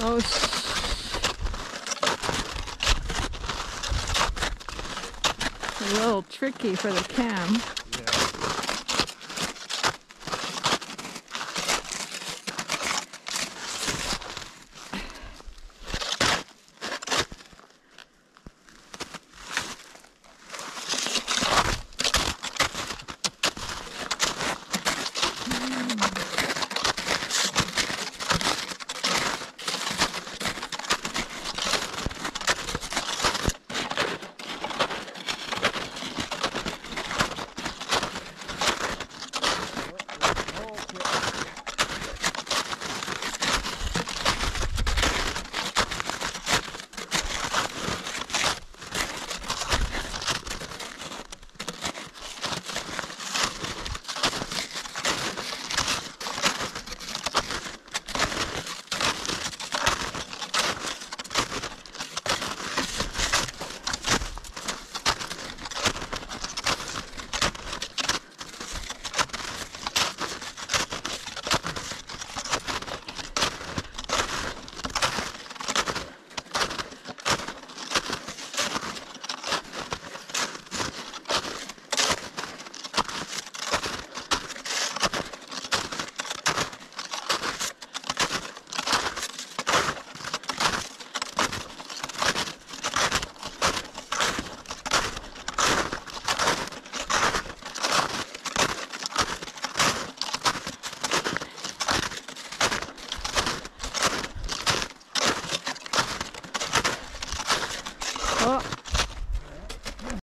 Oh, it's a little tricky for the cam.